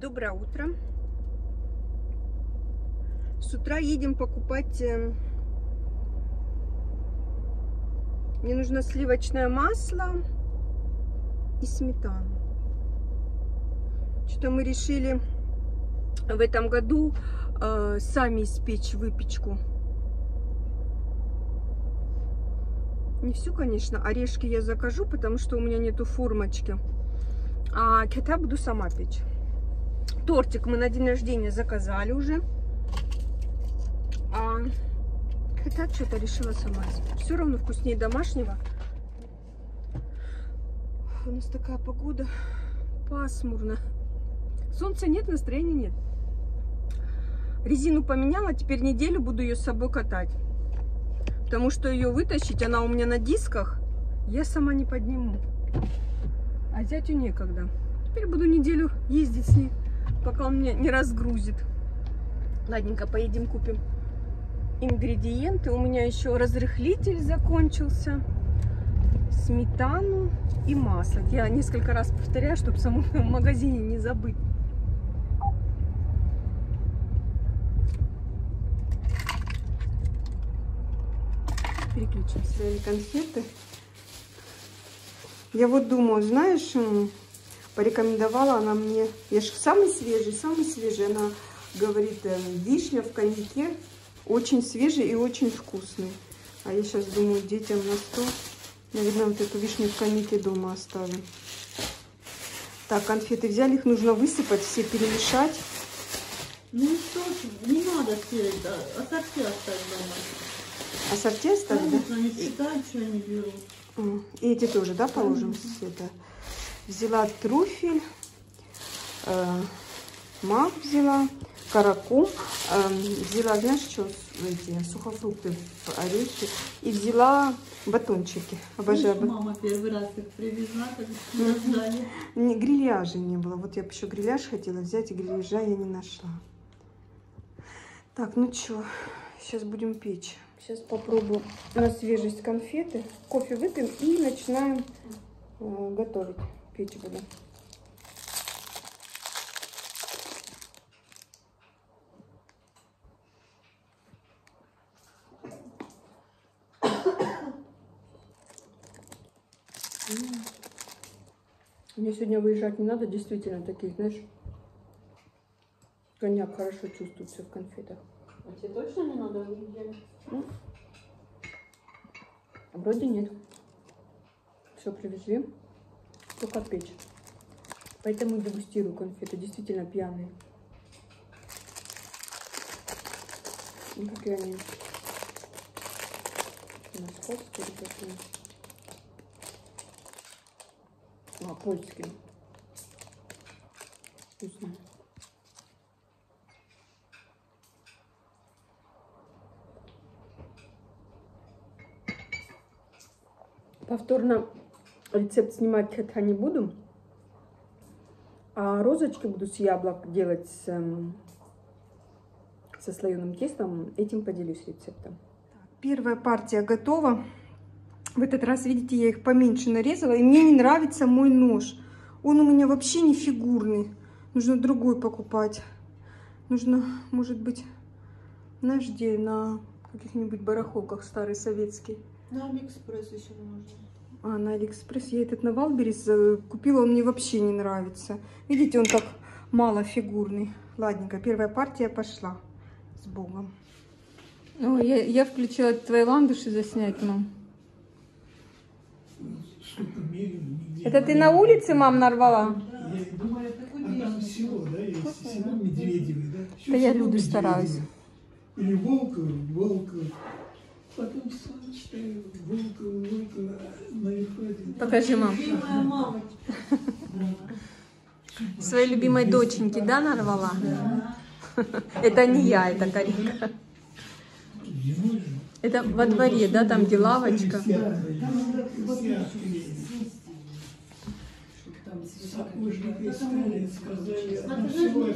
Доброе утро. С утра едем покупать... э, Мне нужно сливочное масло и сметану. Что-то мы решили в этом году э, сами испечь выпечку. Не всю, конечно. Орешки я закажу, потому что у меня нету формочки. А кита буду сама печь. Тортик мы на день рождения заказали уже. А кита что-то решила сама. Все равно вкуснее домашнего. У нас такая погода пасмурно. Солнца нет, настроения нет. Резину поменяла, теперь неделю буду ее с собой катать. Потому что ее вытащить, она у меня на дисках, я сама не подниму. А зятю некогда. Теперь буду неделю ездить с ней, пока он меня не разгрузит. Ладненько, поедем купим ингредиенты. У меня еще разрыхлитель закончился, сметану и масло. Я несколько раз повторяю, чтобы в самом магазине не забыть. Переключим свои конфеты. Я вот думаю, знаешь, порекомендовала она мне, я же самый свежий, самый свежий, она говорит, э, вишня в коньяке, очень свежий и очень вкусный. А я сейчас думаю, детям на стол, наверное, вот эту вишню в коньяке дома оставим. Так, конфеты взяли, их нужно высыпать, все перемешать. Ну что ж, не надо все это, ассорти оставь дома. Ассорти оставить, да? Конечно, они читают, что они берут. И эти тоже, да, положим? Это. Взяла трюфель, э, мак взяла, каракум, э, взяла, знаешь, что, эти сухофрукты, орехи, и взяла батончики. Обожаю бат- Мама первый раз их привезла, так раздали. Не, грильяжа не было. Вот я еще грильяж хотела взять, и грильяжа я не нашла. Так, ну что, сейчас будем печь. Сейчас попробую на свежесть конфеты. Кофе выпьем и начинаем э, готовить. Печь буду. М. Мне сегодня выезжать не надо, действительно, таких, знаешь, коньяк хорошо чувствуется в конфетах. А тебе точно не надо выезжать? А вроде нет. Все привезли, только печь. Поэтому дегустирую конфеты, действительно пьяные. Ну, какие они московские или какие? А, польские. Вкусно. Повторно рецепт снимать это не буду. А розочки буду с яблок делать с, эм, со слоеным тестом. Этим поделюсь рецептом. Первая партия готова. В этот раз, видите, я их поменьше нарезала. И мне не нравится мой нож. Он у меня вообще не фигурный. Нужно другой покупать. Нужно, может быть, знаешь, где на каких-нибудь барахолках старый советский. На Алиэкспресс еще можно. А, на Алиэкспресс я этот на Валберис э, купила, он мне вообще не нравится. Видите, он так малофигурный. Ладненько, первая партия пошла. С Богом. О, я, я включила твои ландыши заснять, мам. Это ты на улице, мам, нарвала? Я и думаю, а там село, да, есть село Медведевы, да? Да я люблю, стараюсь. Или Волково, Волково. Потом сам читаю Волково, Волково, наверху один. Покажи, мам. Любимая мама. Своей любимой доченьки, да, нарвала? Это не я, это же. Это во дворе, да, там где лавочка. Красивый,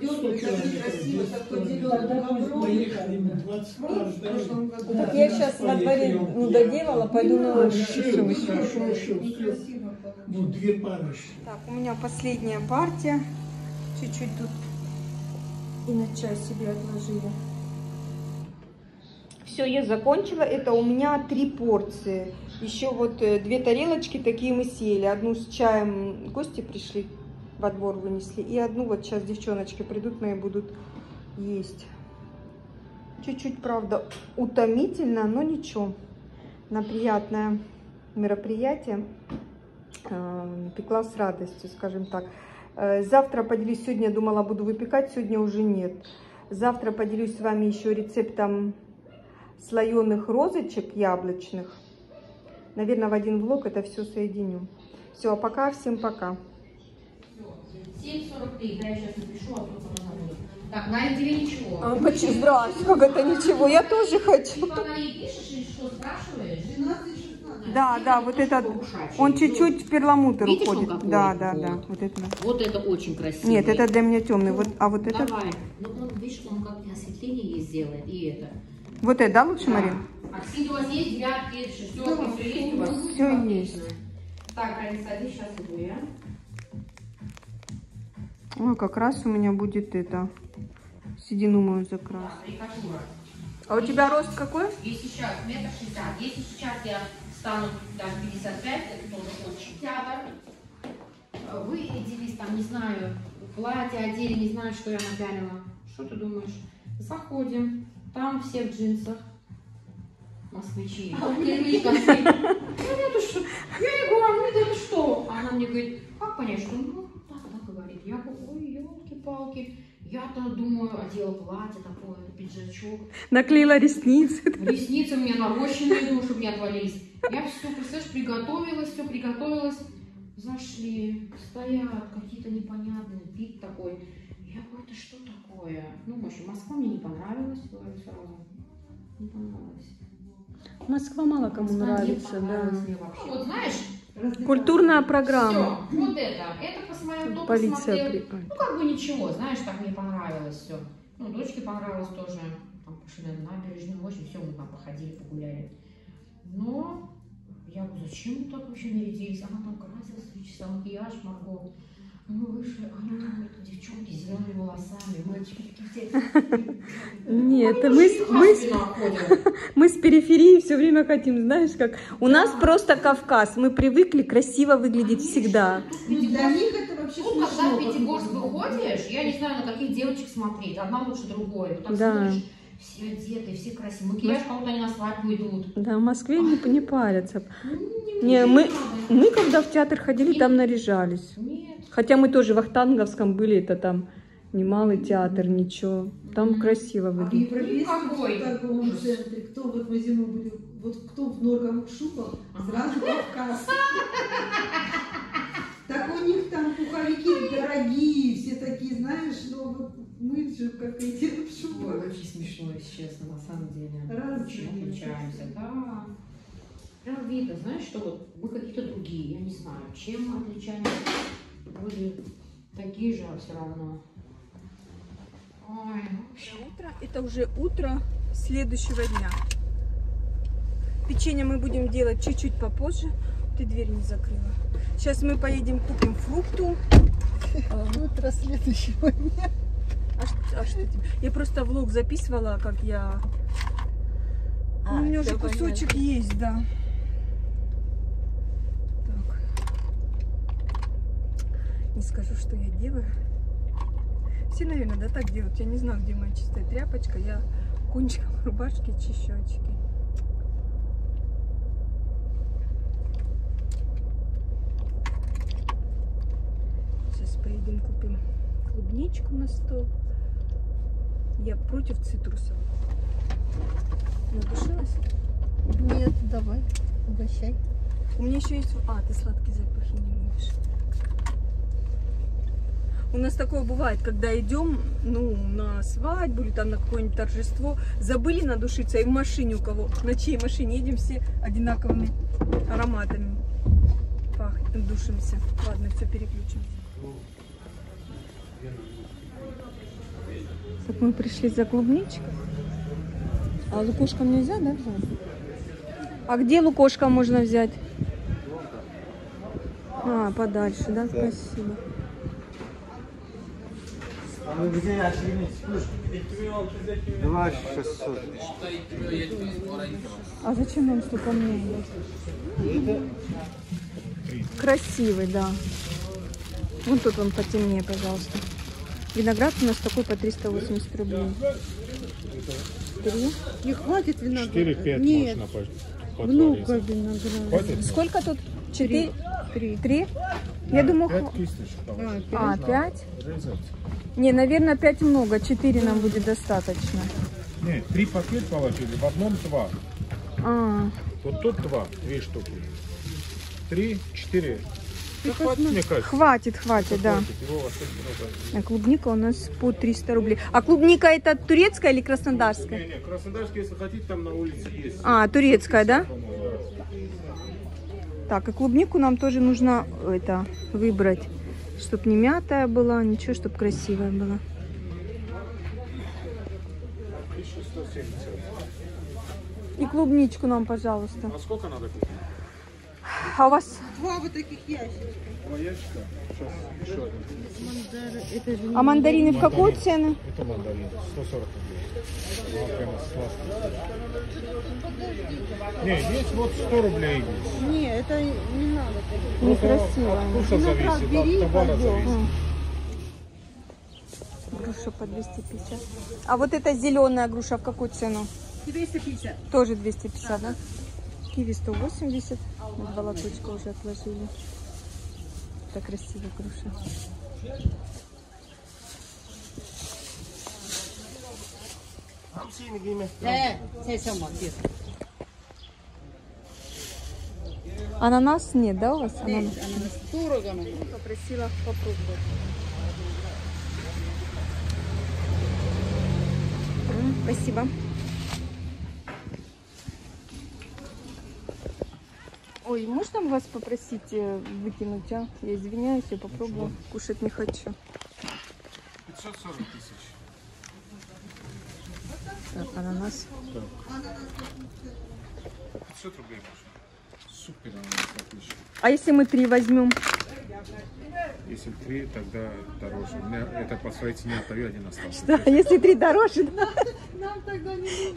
10 такой километров. зеленый ковром. Поехали мы 20 раз, да, Так я сейчас во дворе ну, доделала, пойду на хорошо шил, шил. Ну, две пары. Так, у меня последняя партия. Чуть-чуть тут и на чай себе отложили. Все, я закончила. Это у меня три порции. Еще вот э, две тарелочки такие мы съели. Одну с чаем гости пришли, во двор вынесли. И одну вот сейчас девчоночки придут мои будут есть. Чуть-чуть, правда, утомительно, но ничего. На приятное мероприятие э, пекла с радостью, скажем так. Э, завтра поделюсь, сегодня думала буду выпекать, сегодня уже нет. Завтра поделюсь с вами еще рецептом слоеных розочек яблочных. Наверное, в один влог это все соединю. Все, а пока, всем пока. 7.43, да, я сейчас напишу, а то забуду. Так, Надя, тебе ничего. А, почему? Здрасте, как это ничего, я тоже хочу. Ты пока ей пишешь или что спрашиваешь? 12-16. Да, да, вот этот, он чуть-чуть перламутр Видишь, уходит. Да, да, да, вот это. Вот это очень красиво. Нет, это для меня темный, вот, а вот это, Давай. Ну, он, видишь, он как осветление ей сделает, и это. Вот это, да, лучше, Марин? Аксиды у вас есть, девятки, шестерки, все есть у вас? Всё Отлично. есть. Так, Раиса, садись, сейчас иду я. Ой, как раз у меня будет это, седину мою закрас. Рикошура. А у тебя рост какой? Если сейчас метр шестьдесят, если сейчас я стану даже 55, это тоже очень. Театр. Э, Вырядились там, не знаю, платье одели, не знаю, что я напялила. Что ты думаешь? Заходим, там все в джинсах. Москвичи. Клиника стоит. Ну, это что? Я ей говорю, ну это что? А она мне говорит, как понять, что? Ну, так, так говорит. Я говорю, ой, елки-палки. Я-то думаю, одела платье такое, пиджачок. Наклеила ресницы. Ресницы у меня нарощенные, думаю, чтобы не отвалились. Я все, представляешь, приготовилась, все приготовилась. Зашли, стоят какие-то непонятные, вид такой. Я говорю, это что такое? Ну, в общем, Москва мне не понравилась, говорю сразу. Не понравилась. Москва мало кому Москва нравится, да. мне вообще. Вот знаешь, Культурная программа. все, вот это, это посмотрел, то Полиция. посмотрел. при- Ой. Ну, как бы ничего, знаешь, так мне понравилось все. Ну, дочке понравилось тоже. Там пошли на набережную, общем, все, мы там походили, погуляли. Но я говорю, зачем мы так вообще нарядились? Она там красилась, три часа макияж, Марго. Мы вышли, а они там, это, девчонки с зелеными волосами, мальчики такие. Нет, мы, с- мы, мы с периферии все время хотим, знаешь, как... У нас просто Кавказ, мы привыкли красиво выглядеть всегда. Ну, для них это вообще Тут, когда в Пятигорск выходишь, я не знаю, на каких девочек смотреть. Одна лучше другой. Да. смотришь, все одеты, все красивые. Макияж, кого-то они на свадьбу идут. Да, в Москве не, не парятся. Ну, Не, мы, мы когда в театр ходили, там наряжались. Нет. Хотя мы тоже в Ахтанговском были, это там немалый театр, ничего. Там Мгм. красиво А в выглядит. европейском Никакой. торговом Ужас. центре, кто вот мы зимой были, вот кто в норковых шубах, сразу Кавказ. Так у них там пуховики дорогие, все такие, знаешь, но вот мы же как эти в шубах. очень смешно, если честно, на самом деле. Разные. Отличаемся, да. Прям видно, знаешь, что вот мы какие-то другие, я не знаю, чем мы отличаемся. Вроде такие же, а все равно. Ой. Утро это уже утро следующего дня. Печенье мы будем делать чуть-чуть попозже. Ты дверь не закрыла. Сейчас мы поедем купим фрукту. А, Утро следующего дня. А, а что тебе? Я просто влог записывала, как я... А, Ну, у меня уже кусочек есть, да. Так. Не скажу, что я делаю. Все, наверное, да, так делают. Я не знаю, где моя чистая тряпочка. Я кончиком рубашки чищу очки. Сейчас поедем купим клубничку на стол. Я против цитрусов. Надушилась? Нет, давай, угощай. У меня еще есть... А, ты сладкие запахи не любишь. У нас такое бывает, когда идем, ну, на свадьбу или там на какое-нибудь торжество, забыли надушиться, и в машине у кого, на чьей машине едем все одинаковыми ароматами пахнет, душимся. Ладно, все, переключимся. Так мы пришли за клубничкой. А лукошком нельзя, да, взять? А где лукошка можно взять? А, подальше, да? Спасибо. Два шестьсот. А зачем нам столько много? Красивый, да. Вон тут он потемнее, пожалуйста. Виноград у нас такой по 380 рублей. Три. Не хватит винограда. 4-5 Нет, можно по- много потворить. винограда. Хватит? Сколько тут? Четыре? Три. Три? Я думаю, Пять кисточек. А, а, пять? Резать. Не, наверное, пять много. Четыре нам будет достаточно. Нет, три пакет положили, в одном два. А, Вот тут два, две штуки. Три, четыре. Да хватит, мне кажется. хватит, хватит, да. Хватит. Его. А клубника у нас по 300 рублей. А клубника это турецкая или краснодарская? Не, не, Краснодарский, если хотите, там на улице есть. А, турецкая, да? Так, и клубнику нам тоже нужно это выбрать, чтобы не мятая была, ничего, чтобы красивая была. 1170. И клубничку нам, пожалуйста. А сколько надо купить? А у вас Два вот таких ящика. Два ящика. Сейчас еще один. А мандарины в какую цену? Это мандарин, 140 рублей. Ну, прямо с. Не, есть вот 100 рублей не, это не надо. Некрасиво. От вкуса Виноград зависит, бери, от товара зависит. Груша по 250. А вот эта зеленая груша в какую цену? 250. Тоже 250, да? Киви 180. Вот Два лоточка уже отложили. Так красиво груша. Ананас нет, да, у вас? Ананас. Попросила попробовать. Спасибо. Ой, можно вас попросить э, выкинуть, а? Я извиняюсь, я попробую. Кушать не хочу. 540 тысяч. Так, ананас. 500 рублей можно. Супер, ананас, отлично. А если мы три возьмем? Если три, тогда дороже. У меня это по своей цене отдаю, один остался. Да, если три дороже, да?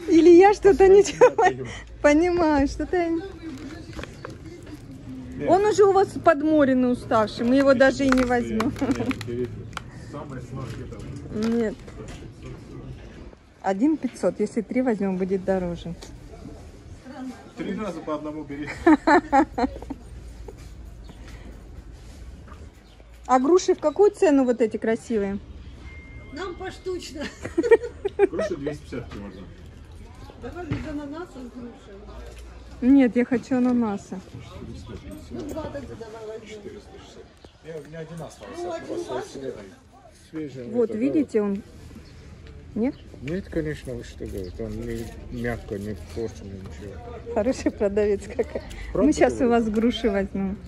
Или я что-то не Отдаю. понимаю, что-то... Он уже у вас подморенный, уставший, мы его даже и не возьмем. Нет. Один пятьсот, если три возьмем, будет дороже. Три раза по одному бери. А груши в какую цену вот эти красивые? Нам поштучно. Груши 250 можно. Давай без ананаса с грушей. Нет, я хочу ананаса. Ну, два тогда давай возьмем. Я, у меня один остался. по своей цене даю. Свежий. Вот, это, видите, он... Нет? Нет, конечно, вы что говорите. Он не мягко, не порчено, ничего. Хороший продавец. Правда Мы сейчас у вас груши возьмем.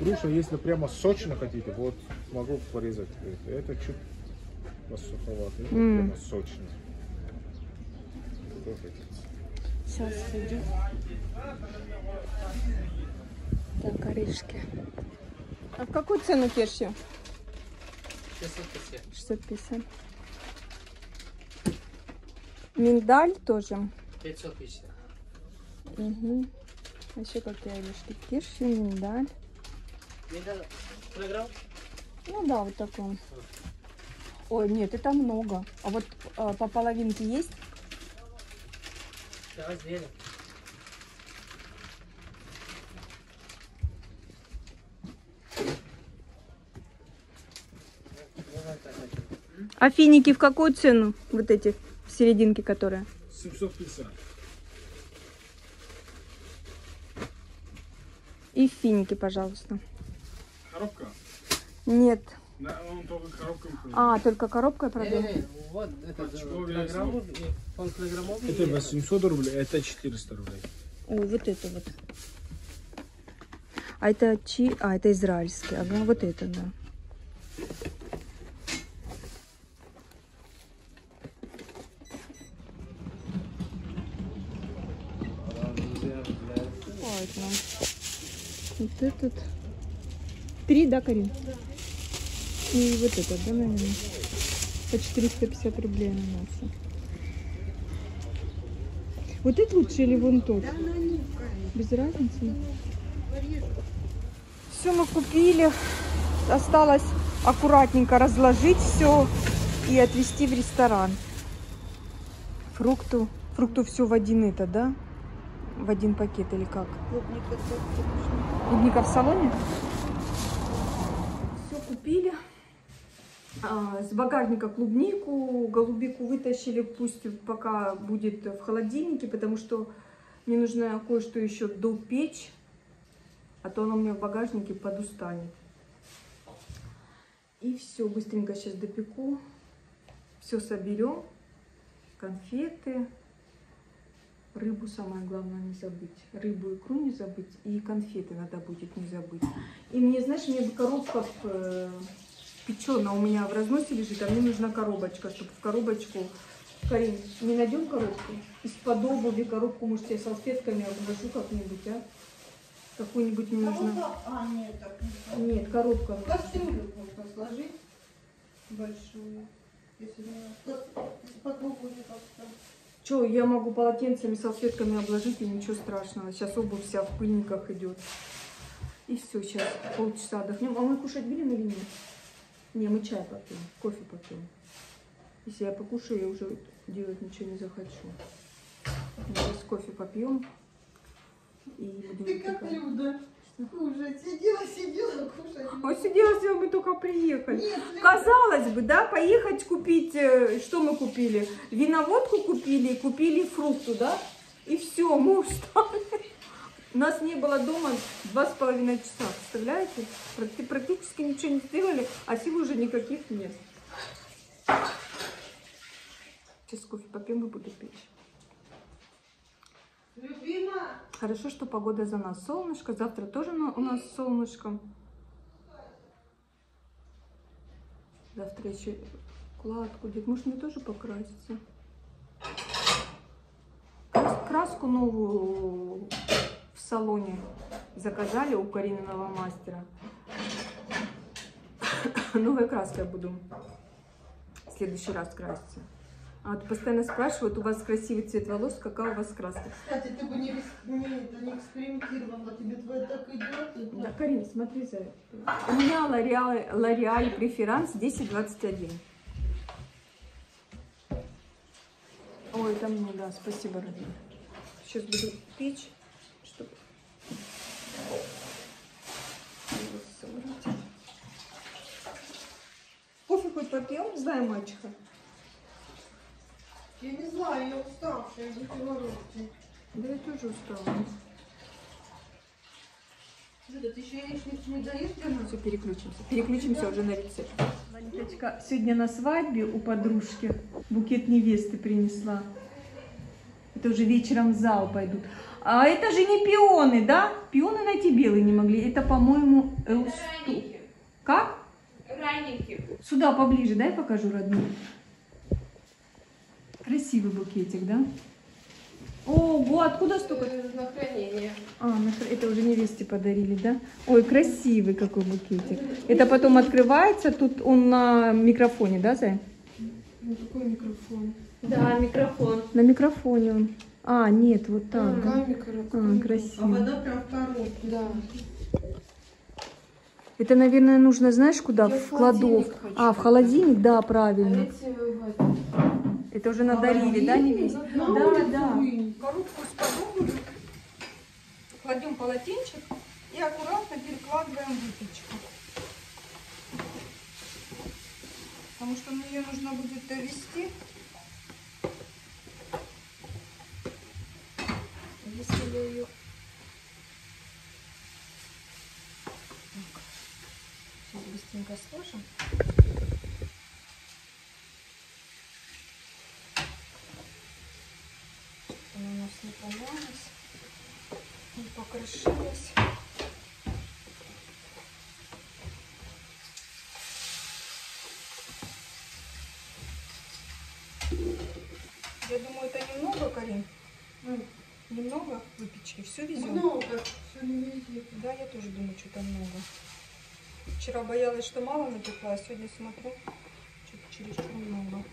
Груша, если прямо сочно хотите, вот могу порезать. Это, чуть посуховато. Это М. прямо сочно. Хотите? Сейчас пойдем. Так, орешки. А в какую цену персию? 650. Миндаль тоже. 550. Угу. Еще какие орешки? Кирши, миндаль. Медаль килограмм? Ну да, вот такой. Ой, нет, это много. А вот а, по половинке есть? Давай сделаем. А финики в какую цену? Вот эти в серединке, которые? 750. И финики, пожалуйста. Коробка? Нет. Да, он только коробком. А, только коробкой продаем? Э, вот это килограммов, килограммовый. Это 800 рублей, это 400 рублей. Ой, вот это вот. А это чи... А, это израильский. Ага, вот это, да. Это нам. Вот этот. Три, да, Карин? И вот это, да, наверное? По 450 рублей ананасы. Вот это лучше или вон тот? Без разницы. Все мы купили. Осталось аккуратненько разложить все и отвезти в ресторан. Фрукту, фрукту все в один это, да? В один пакет или как? Клубника в салоне? Все купили. А, с багажника клубнику, голубику вытащили, пусть пока будет в холодильнике, потому что мне нужно кое-что еще допечь, а то оно у меня в багажнике подустанет. И все, быстренько сейчас допеку, все соберем, конфеты, рыбу самое главное не забыть, рыбу икру не забыть. И конфеты надо будет не забыть. И мне, знаешь, мне бы коробка э, печеная у меня в разносе лежит, а мне нужна коробочка, чтобы в коробочку... Карин, не найдем коробку? Из-под обуви коробку, может, я салфетками обложу как-нибудь, а? Какую-нибудь мне нужно. А, нет, так не Нет, коробка. Кастрюлю можно сложить большую. Если не попробуйте как-то. Че, я могу полотенцами, салфетками обложить, и ничего страшного. Сейчас обувь вся в пыльниках идет. И все, сейчас полчаса отдохнем. А мы кушать будем или нет? Не, мы чай попьем, кофе попьем. Если я покушаю, я уже делать ничего не захочу. Мы сейчас кофе попьем. И будем Ты как отдыхать. Люда. Кушать. Сидела, сидела, кушать. Ой, сидела, сидела, мы только приехали. Нет. Казалось бы, да, поехать купить, э, что мы купили? Виноводку купили, купили фрукту, да? И все, мы устали. Нас не было дома два с половиной часа, представляете? Практи- Практически ничего не сделали, а сил уже никаких нет. Сейчас кофе попьем и буду печь. Любима. Хорошо, что погода за нас. Солнышко. Завтра тоже у нас солнышко. Завтра еще кладку делать. Может, мне тоже покраситься? Крас- Краску новую салоне заказали у Карининого мастера. Новой краской буду в следующий раз краситься. А вот постоянно спрашивают, у вас красивый цвет волос, какая у вас краска? Кстати, ты бы не, не, это, не экспериментировала, тебе твоя так идет. и Да. Карин, смотри за. У меня L'Oreal Преферанс 1021. Ой, это мне, да, спасибо, родная. Сейчас буду печь, чтобы... его собрать. Кофе хоть попьем? Знаю, мальчика. Я не знаю, я уставшая, я не Да я тоже устала. Люда, ты еще яичницу не даешь? Все, переключимся. Переключимся уже на рецепт. Ванечка сегодня на свадьбе у подружки букет невесты принесла. Это уже вечером в зал пойдут. А это же не пионы, да? Пионы найти белые не могли. Это, по-моему, эусту. Сюда поближе, дай покажу, родной. Красивый букетик, да? Ого, откуда столько? На хранение. А, на это уже невесте подарили, да? Ой, красивый какой букетик. Это потом открывается, тут он на микрофоне, да, Зай? Ну, какой микрофон? Да, микрофон. На микрофоне он. А, нет, вот так. да? А, А красиво. вода прям в коробке. Да. Это, наверное, нужно, знаешь, куда? Я в кладовку. А, в холодильник, да, А правильно. этом. Это уже надарили, да, невесте? На Да, да. Коробку с подобным. Кладем полотенчик и аккуратно перекладываем выпечку. Потому что мне нужно будет довести. Если я ее... быстренько сложим. Она у нас не помялась, не покрошилась. Я думаю, это немного, Карин. Ну, немного выпечки. Все везем. Много, все не везде. Да, я тоже думаю, что-то много. Вчера боялась, что мало напекла, а сегодня смотрю, что-то чересчур много.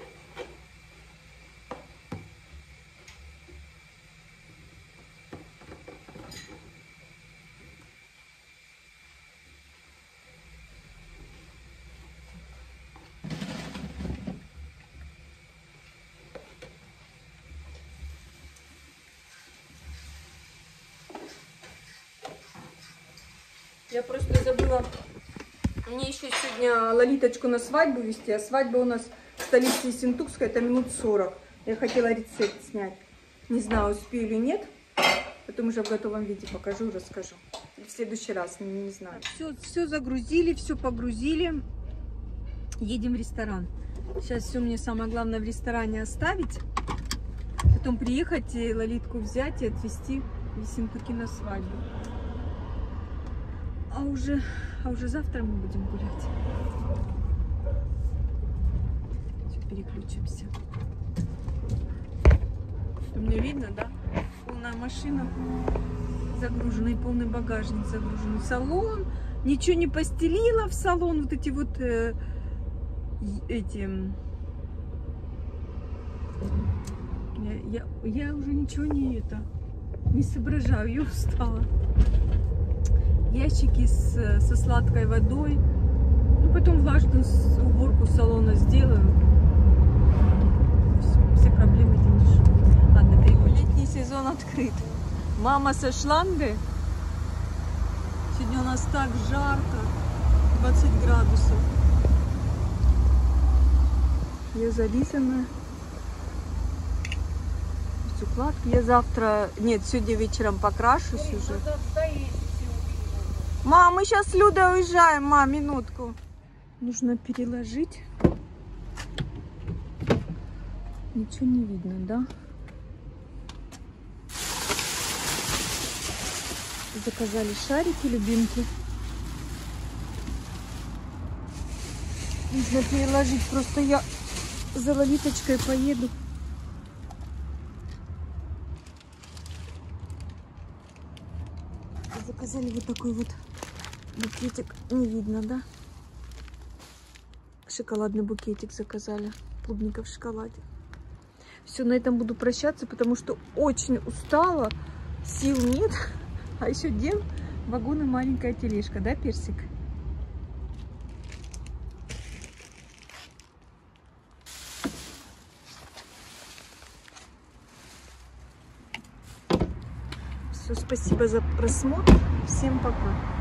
Я просто забыла. Мне еще сегодня Лолиточку на свадьбу вести, а свадьба у нас в столице Синтукской, это минут 40. Я хотела рецепт снять. Не знаю, успею или нет. Потом уже в готовом виде покажу, расскажу. В следующий раз, не, не знаю. Все, все загрузили, все погрузили. Едем в ресторан. Сейчас все мне самое главное в ресторане оставить. Потом приехать и Лолитку взять и отвезти в Ессентуки на свадьбу. А уже, а уже завтра мы будем гулять. Всё, переключимся. Мне видно, да? Полная машина загружена и полный багажник загружен. Салон, ничего не постелила в салон. Вот эти вот э, эти... Я, я, я уже ничего не это не соображаю, я устала ящики с, со сладкой водой. Ну, потом влажную уборку салона сделаю. Всё, все проблемы денежные. Ладно, переходим. Летний сезон открыт. Мама со шланги. Сегодня у нас так жарко. 20 градусов. Я. Все укладки. Я завтра... Нет, сегодня вечером покрашусь уже. Мам, мы сейчас с Людой уезжаем, мам, минутку. Нужно переложить. Ничего не видно, да? Заказали шарики, любимки. Нужно переложить, просто я за Лолиточкой поеду. Заказали вот такой вот букетик. Не видно, да? Шоколадный букетик заказали. Клубника в шоколаде. Все, на этом буду прощаться, потому что очень устала. Сил нет. А еще дем вагон и маленькая тележка, да, Персик? Все, спасибо за просмотр. Всем пока.